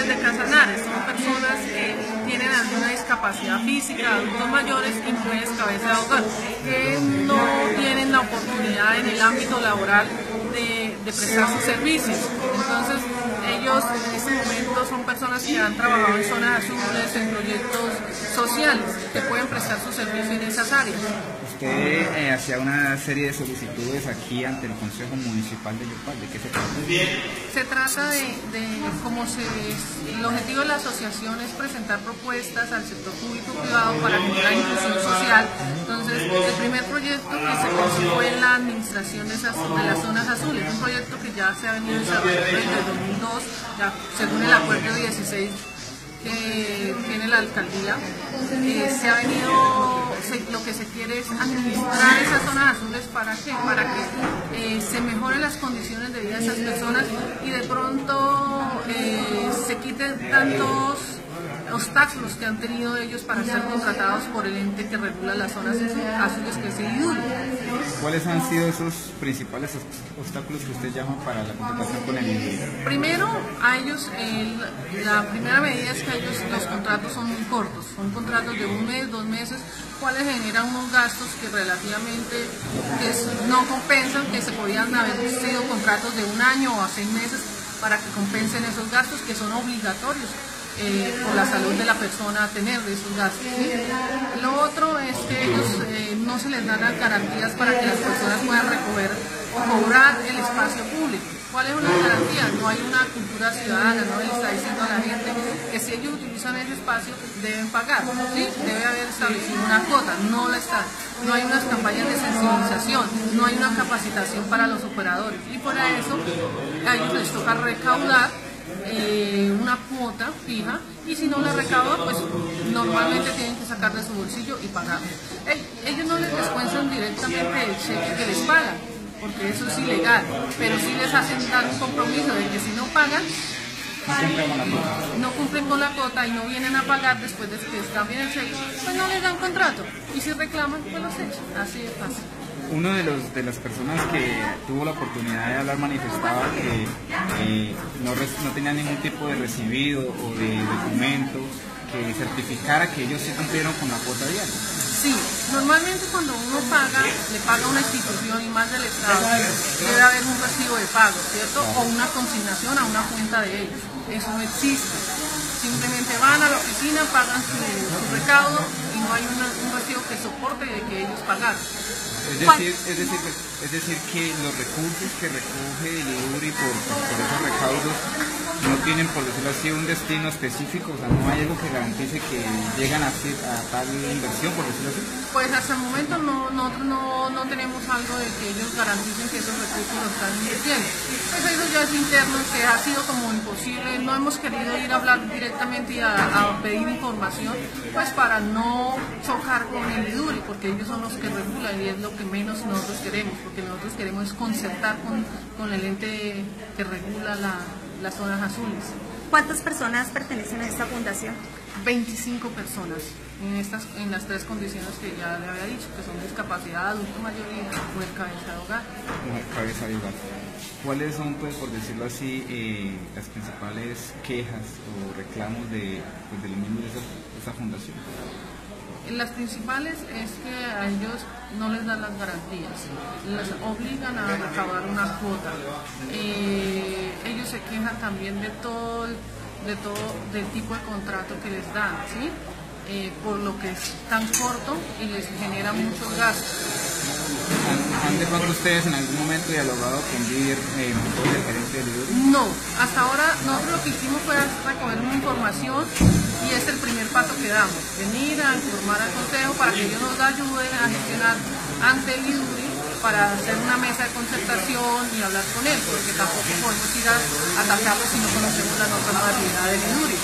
de Casanares, son personas que tienen alguna discapacidad física, adultos mayores mujeres cabeza de hogar, que no tienen la oportunidad en el ámbito laboral de, de prestar sus servicios. Entonces, ellos en este momento son personas que han trabajado en zonas azules, en proyectos sociales, que pueden prestar su servicio en esas áreas. Usted eh, hacía una serie de solicitudes aquí ante el Consejo Municipal de Yopal. ¿De qué se trata? Se trata de, de como se, el objetivo de la asociación es presentar propuestas al sector público y privado para generar inclusión social. Entonces, el primer proyecto que se concibió en la administración de, esas, de las zonas azules, un proyecto que ya se ha venido desarrollando desde 2002, ya, según el acuerdo 16 que tiene la alcaldía, eh, se ha venido, se- lo que se quiere es administrar esas zonas azules para que, para que eh, se mejoren las condiciones de vida de esas personas y de pronto eh, se quiten tantos obstáculos que han tenido ellos para ser contratados por el ente que regula las zonas azules que es el. ¿Cuáles han sido esos principales obs- obstáculos que usted llama para la contratación con el INDI? Primero, a ellos, el- la primera medida es que ellos los contratos son muy cortos, son contratos de un mes, dos meses, cuales generan unos gastos que relativamente que es- no compensan, que se podían haber sido contratos de un año o a seis meses para que compensen esos gastos que son obligatorios. Eh, por la salud de la persona tener de esos gastos. Lo otro es que ellos eh, no se les dan garantías para que las personas puedan recoger o cobrar el espacio público. ¿Cuál es una garantía? No hay una cultura ciudadana, no le está diciendo a la gente que si ellos utilizan ese espacio deben pagar, ¿sí? Debe haber establecido una cuota, no la está. No hay unas campañas de sensibilización, no hay una capacitación para los operadores y por eso a ellos les toca recaudar eh, una cuota fija y si no la recaudan, pues normalmente tienen que sacar de su bolsillo y pagar. Ell- Ellos no les descuentan directamente el cheque que les pagan, porque eso es ilegal, pero sí les hacen dar un compromiso de que si no pagan, no cumplen con la cuota y no vienen a pagar después de que les cambien el cheque, pues no les dan contrato. Y si reclaman, pues los echan. Así de fácil. Uno de, los, de las personas que tuvo la oportunidad de hablar manifestaba que eh, no, no tenía ningún tipo de recibido o de documento que certificara que ellos sí cumplieron con la cuota diaria. Sí, normalmente cuando uno paga, le paga a una institución y más del Estado, debe haber un recibo de pago, ¿cierto? O una consignación a una cuenta de ellos. Eso no existe. Simplemente van a la oficina, pagan su, su recaudo no hay una- un recibo que soporte de que ellos pagaron. Es decir, es decir, es decir que los recursos que recoge el IURI por, por esos recaudos tienen, por decirlo así, un destino específico, o sea, no hay algo que garantice que llegan a, tal inversión, por decirlo así. Pues hasta el momento no, nosotros no, no tenemos algo de que ellos garanticen que esos recursos los están invirtiendo. Pues eso ya es interno, que ha sido como imposible. No hemos querido ir a hablar directamente y a, pedir información, pues para no chocar con el IDURI, porque ellos son los que regulan y es lo que menos nosotros queremos, porque nosotros queremos concertar con, con el ente que regula la- las zonas azules. ¿Cuántas personas pertenecen a esta fundación? 25 personas en, estas, en las tres condiciones que ya le había dicho, que son discapacidad, adulto mayor y mujer cabeza de hogar. Mujer cabeza de hogar. ¿Cuáles son, pues, por decirlo así, eh, las principales quejas o reclamos de, pues, de los miembros de esa, de esa fundación? Las principales es que a ellos no les dan las garantías, les obligan a recaudar una cuota. Eh, quejan también de todo, de todo del tipo de contrato que les dan, ¿sí? Eh, por lo que es tan corto y les genera muchos gastos. ¿Han, de pronto ustedes en algún momento dialogado con eh, con gerente del IURI? No, hasta ahora nosotros lo que hicimos fue recoger una información y es el primer paso que damos, venir a informar al consejo para que ellos nos ayuden a gestionar ante el IDURI para hacer una mesa de concertación y hablar con él, porque tampoco podemos ir a atacarlo si no conocemos la normatividad del IDURI.